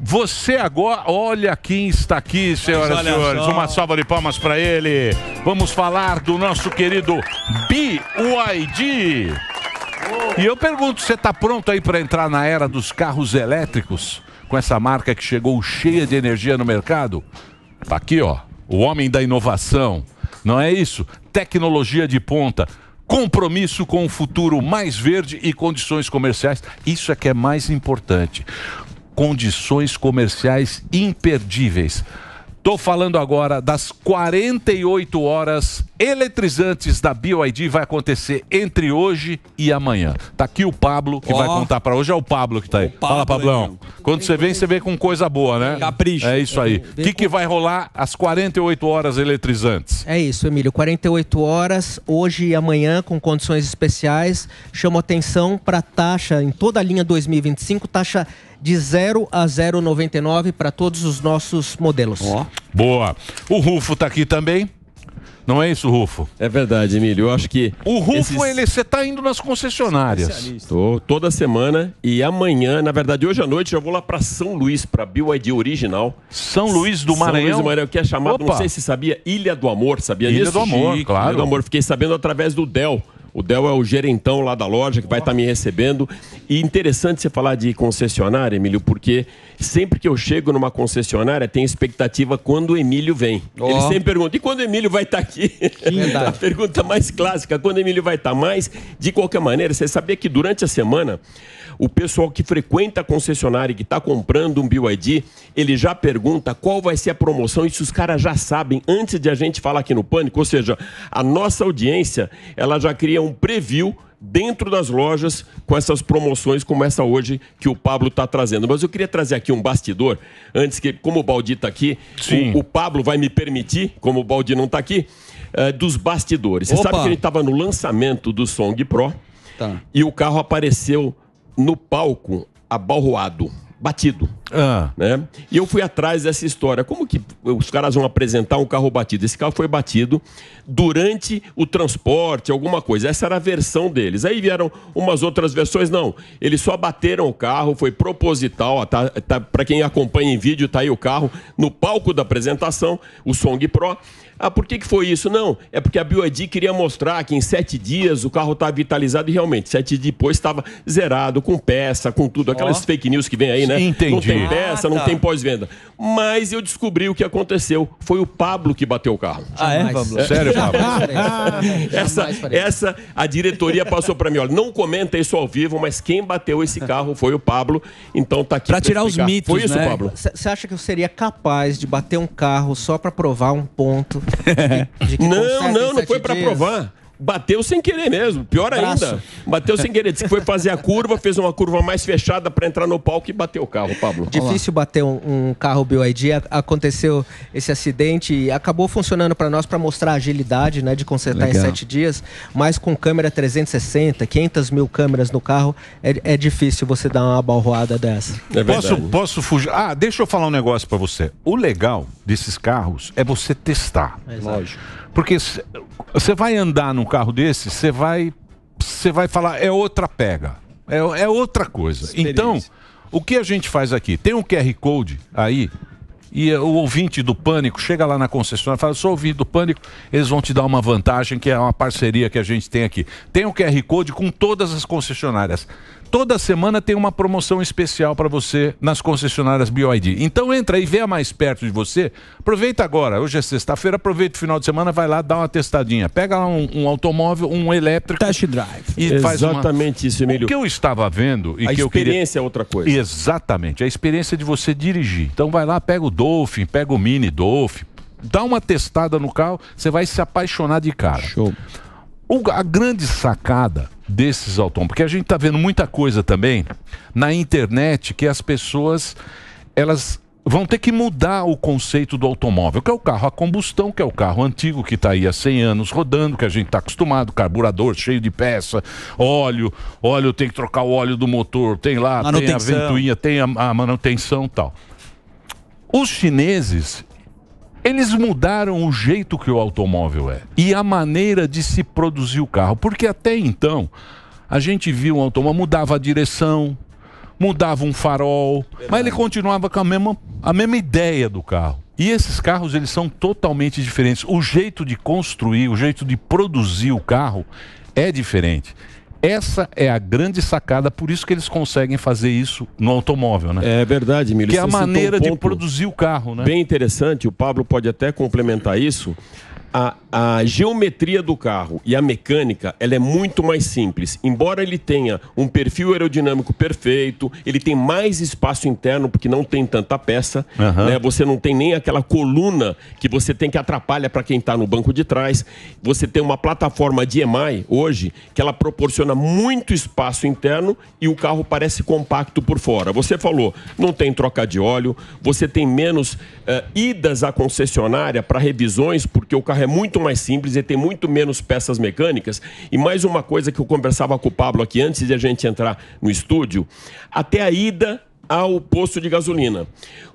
Você agora, olha quem está aqui, senhoras e senhores. só. Uma salva de palmas para ele. Vamos falar do nosso querido BYD. E eu pergunto, você está pronto aí para entrar na era dos carros elétricos? Com essa marca que chegou cheia de energia no mercado? Tá aqui, ó. O homem da inovação. Não é isso? Tecnologia de ponta. Compromisso com um futuro mais verde e condições comerciais. Isso é que é mais importante. Condições comerciais imperdíveis. Tô falando agora das 48 horas eletrizantes da BYD vai acontecer entre hoje e amanhã. Tá aqui o Pablo que Ó. vai contar para hoje é o Pablo que tá aí. Fala, Pablão. Quando você vem, você vem com coisa boa, né? Capricho. É isso aí. O que, que vai rolar às 48 horas eletrizantes? É isso, Emílio. 48 horas, hoje e amanhã, com condições especiais. Chamo atenção para a taxa em toda a linha 2025, taxa de 0 a 0,99 para todos os nossos modelos. Boa. O Rufo tá aqui também. Não é isso, Rufo? É verdade, Emílio. Eu acho que. O Rufo, esses- ele você tá indo nas concessionárias. Estou toda semana e amanhã, na verdade, hoje à noite, já vou lá para São Luís, para BYD original. São Luís do São Luís Maranhão? do Maranhão, que é chamado, Opa. não sei se sabia, Ilha do Amor, sabia Ilha disso? do Amor, Chique, claro. Ilha do Amor, fiquei sabendo através do Del. O Del é o gerentão lá da loja que vai estar me recebendo. E interessante você falar de concessionária, Emílio, porque sempre que eu chego numa concessionária, tem expectativa quando o Emílio vem. Ó. Ele sempre pergunta: e quando o Emílio vai estar aqui? Verdade. a pergunta mais clássica: quando o Emílio vai estar? Mas, de qualquer maneira, você sabia que durante a semana. O pessoal que frequenta a concessionária e que está comprando um BYD, ele já pergunta qual vai ser a promoção. Isso os caras já sabem antes de a gente falar aqui no Pânico. Ou seja, a nossa audiência ela já cria um preview dentro das lojas com essas promoções como essa hoje que o Pablo está trazendo. Mas eu queria trazer aqui um bastidor, antes que, como o Baldi está aqui, o, o Pablo vai me permitir, como o Baldi não está aqui, eh, dos bastidores. Você Opa. sabe que ele estava no lançamento do Song Pro Tá. e o carro apareceu no palco abalroado, batido. Ah. Né? E eu fui atrás dessa história. Como que os caras vão apresentar um carro batido? Esse carro foi batido durante o transporte, alguma coisa. Essa era a versão deles. Aí vieram umas outras versões. Não, eles só bateram o carro, foi proposital. Tá, tá, Para quem acompanha em vídeo, tá aí o carro no palco da apresentação, o Song Pro. Ah, por que, que foi isso? Não, é porque a BioID queria mostrar que em sete dias o carro estava vitalizado e realmente, sete dias depois estava zerado, com peça, com tudo. Aquelas Ó. fake news que vem aí, né? Entendi. Não tem peça, Ah, não tá. tem pós-venda. Mas eu descobri o que aconteceu. Foi o Pablo que bateu o carro. Ah, é, Pablo? Sério, Pablo? essa, essa, a diretoria passou para mim, olha, não comenta isso ao vivo, mas quem bateu esse carro foi o Pablo. Então tá aqui Pra tirar os explicar. mitos, Foi isso, né? Pablo? Você acha que eu seria capaz de bater um carro só para provar um ponto? Não, não, não foi para provar. Bateu sem querer mesmo, pior Braço. ainda. Bateu sem querer. Disse que foi fazer a curva, fez uma curva mais fechada para entrar no palco e bateu o carro, Pablo. Difícil bater um, um carro BYD. Aconteceu esse acidente e acabou funcionando para nós para mostrar a agilidade, né, de consertar Legal. em sete dias. Mas com câmera 360, 500 mil câmeras no carro, é, é difícil você dar uma balroada dessa. É posso, posso fugir? Ah, deixa eu falar um negócio pra você. O legal desses carros é você testar. Lógico. Porque você vai andar num carro desse, você vai, você vai falar, é outra pega. É, é outra coisa. Então, o que a gente faz aqui? Tem um QR Code aí. E o ouvinte do Pânico chega lá na concessionária e fala: sou ouvinte do Pânico, eles vão te dar uma vantagem, que é uma parceria que a gente tem aqui. Tem um QR Code com todas as concessionárias. Toda semana tem uma promoção especial para você nas concessionárias BioID. Então entra aí, vê a mais perto de você. Aproveita agora. Hoje é sexta-feira, aproveita o final de semana, vai lá, dá uma testadinha. Pega lá um, um automóvel, um elétrico. Test drive. E faz uma- Exatamente isso, Emílio. O que eu estava vendo e A que eu queria experiência é outra coisa. Exatamente, a experiência de você dirigir. Então vai lá, pega o Dolphin, pega o Mini Dolphin, dá uma testada no carro, você vai se apaixonar de cara. Show. A grande sacada desses automóveis, porque a gente está vendo muita coisa também na internet que as pessoas elas vão ter que mudar o conceito do automóvel, que é o carro a combustão, que é o carro antigo que está aí há 100 anos rodando, que a gente está acostumado, carburador cheio de peça, óleo, óleo tem que trocar o óleo do motor, tem lá, tem a ventoinha, tem a, a manutenção e tal. Os chineses, eles mudaram o jeito que o automóvel é e a maneira de se produzir o carro, porque até então a gente viu um automóvel mudava a direção, mudava um farol, mas ele continuava com a mesma, a mesma ideia do carro. E esses carros eles são totalmente diferentes. O jeito de construir, o jeito de produzir o carro é diferente. Essa é a grande sacada, por isso que eles conseguem fazer isso no automóvel, né? É verdade, Milho. Que é a maneira um de produzir o carro, né? Bem interessante, o Pablo pode até complementar isso a, a geometria do carro e a mecânica ela é muito mais simples. Embora ele tenha um perfil aerodinâmico perfeito, ele tem mais espaço interno porque não tem tanta peça, uhum. né? Você não tem nem aquela coluna que você tem que atrapalha para quem está no banco de trás. Você tem uma plataforma de EMI hoje que ela proporciona muito espaço interno e o carro parece compacto por fora. Você falou, não tem troca de óleo, você tem menos uh, idas à concessionária para revisões porque o carro carro é muito mais simples e tem muito menos peças mecânicas. E mais uma coisa que eu conversava com o Pablo aqui antes de a gente entrar no estúdio, até a ida ao posto de gasolina.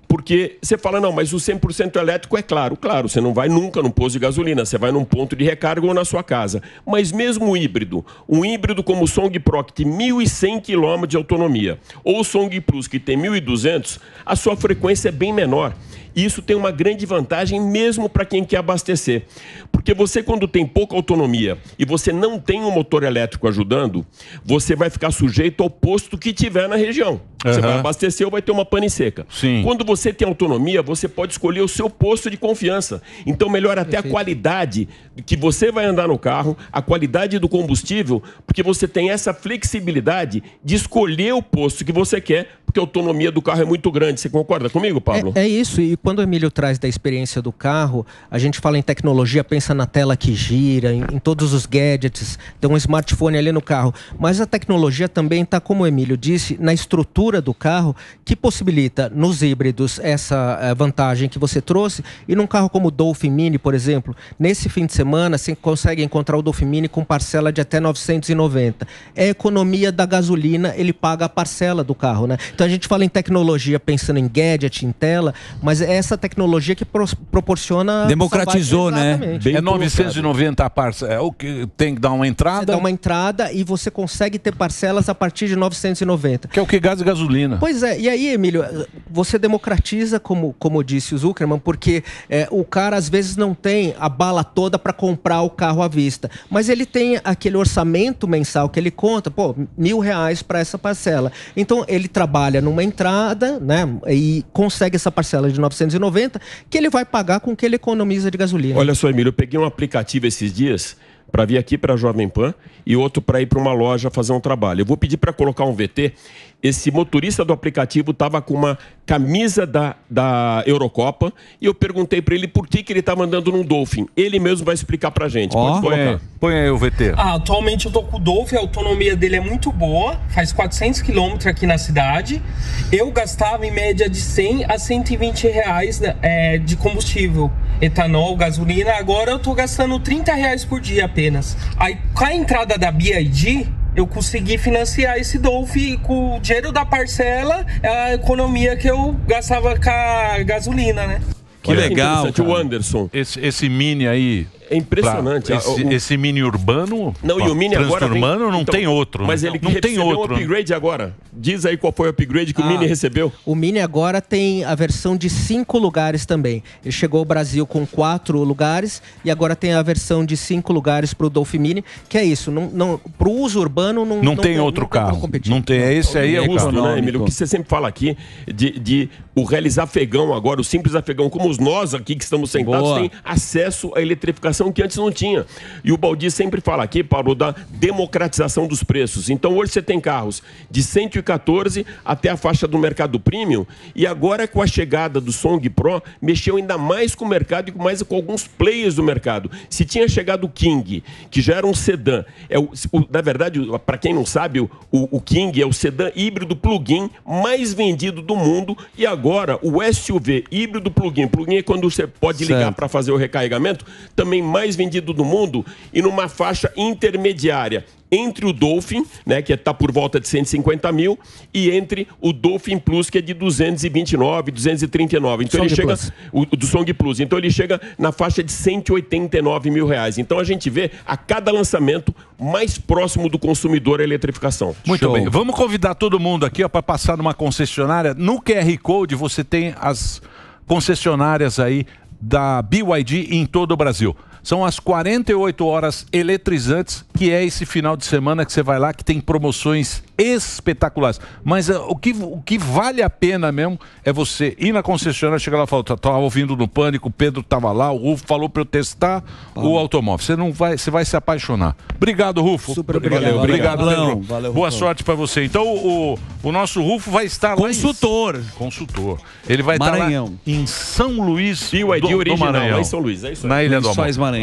Porque você fala, não, mas o 100% elétrico é claro. Claro, você não vai nunca num posto de gasolina, você vai num ponto de recarga ou na sua casa. Mas mesmo o híbrido, um híbrido como o Song Pro, que tem 1.100 km de autonomia, ou o Song Plus, que tem 1.200, a sua frequência é bem menor. E isso tem uma grande vantagem mesmo para quem quer abastecer. Porque você, quando tem pouca autonomia e você não tem um motor elétrico ajudando, você vai ficar sujeito ao posto que tiver na região. Você vai abastecer ou vai ter uma pane seca. Sim. Quando você tem autonomia, você pode escolher o seu posto de confiança. Então melhora até Perfeito. a qualidade que você vai andar no carro, a qualidade do combustível, porque você tem essa flexibilidade de escolher o posto que você quer, porque a autonomia do carro é muito grande. Você concorda comigo, Pablo? É, é isso. E quando o Emílio traz da experiência do carro, a gente fala em tecnologia, pensa na tela que gira, em, em todos os gadgets, tem um smartphone ali no carro. Mas a tecnologia também está, como o Emílio disse, na estrutura estrutura do carro que possibilita nos híbridos essa eh, vantagem que você trouxe e num carro como o Dolphin Mini, por exemplo, nesse fim de semana você consegue encontrar o Dolphin Mini com parcela de até 990. É economia da gasolina, ele paga a parcela do carro, né? Então a gente fala em tecnologia pensando em gadget, em tela, mas é essa tecnologia que pro proporciona democratizou, né? Bem é 990 a parcela, é o que tem que dar uma entrada. Você dá uma entrada e você consegue ter parcelas a partir de 990. Que é o que gás e gasolina gasolina. Pois é, e aí, Emílio, você democratiza, como, como disse o Zuckerman, porque é, o cara às vezes não tem a bala toda para comprar o carro à vista, mas ele tem aquele orçamento mensal que ele conta, pô, mil reais para essa parcela. Então ele trabalha numa entrada, né, e consegue essa parcela de 990 que ele vai pagar com o que ele economiza de gasolina. Olha só, Emílio, eu peguei um aplicativo esses dias para vir aqui para a Jovem Pan e outro para ir para uma loja fazer um trabalho. Eu vou pedir para colocar um VT esse motorista do aplicativo estava com uma camisa da, da Eurocopa e eu perguntei para ele por que, que ele estava andando num Dolphin. Ele mesmo vai explicar para gente. Oh, põe, aí, põe aí o VT. Ah, atualmente eu tô com o Dolphin, a autonomia dele é muito boa, faz 400 km aqui na cidade. Eu gastava em média de 100 a 120 reais né, é, de combustível, etanol, gasolina. Agora eu tô gastando 30 reais por dia apenas. Aí com a entrada da BID, eu consegui financiar esse Dolphin com o dinheiro da parcela, a economia que eu gastava com a gasolina, né? Que legal. O Anderson. Esse, esse mini aí, é impressionante. Esse, o... esse, mini urbano. Não, e o mini agora. Tem... não então, tem outro. Mas né? ele não tem outro. um upgrade agora. Diz aí qual foi o upgrade que ah, o Mini recebeu. O Mini agora tem a versão de cinco lugares também. Ele chegou ao Brasil com quatro lugares e agora tem a versão de cinco lugares para o Dolphin Mini, que é isso. Não, não, para o uso urbano não, não, não tem outro não carro. Tem não tem. Esse aí é, é justo, né, Emílio? O que você sempre fala aqui de, de o realizar afegão agora, o simples afegão, como os nós aqui que estamos sentados, Boa. têm acesso à eletrificação que antes não tinha. E o Baldi sempre fala aqui, Paulo, da democratização dos preços. Então hoje você tem carros de 114 até a faixa do mercado premium, e agora com a chegada do Song Pro, mexeu ainda mais com o mercado e com mais com alguns players do mercado. Se tinha chegado o King, que já era um sedã, é o, o na verdade, para quem não sabe, o, o King é o sedã híbrido plug-in mais vendido do mundo, e agora o SUV híbrido plug-in, plug-in é quando você pode ligar para fazer o recarregamento, também mais vendido do mundo e numa faixa intermediária entre o Dolphin, né, que está por volta de 150 mil, e entre o Dolphin Plus, que é de 229, 239. Então Song ele chega. Plus. O, do Song Plus. Então ele chega na faixa de 189 mil reais. Então a gente vê a cada lançamento mais próximo do consumidor a eletrificação. Muito bem. Vamos convidar todo mundo aqui para passar numa concessionária. No QR Code você tem as concessionárias aí da BYD em todo o Brasil. São as 48 horas eletrizantes, que é esse final de semana que você vai lá, que tem promoções espetaculares. Mas eh, o, que, o que vale a pena mesmo é você ir na concessionária, chegar lá e falar, estava ouvindo no pânico, o Pedro estava lá, o Rufo falou para eu testar o automóvel. Você não vai, você vai se apaixonar. Obrigado, Rufo. Super obrigado. Valeu, obrigado, Valeu. Pedro. Valeu, Boa sorte para você. Então, o, o nosso Rufo vai estar Consultor. lá. Em... Consultor. Ele vai Maranhão. estar lá em São Luís BYD do, do original, Maranhão. lá em São Luís, é isso aí. Na Ilha do Amor. Maranhão.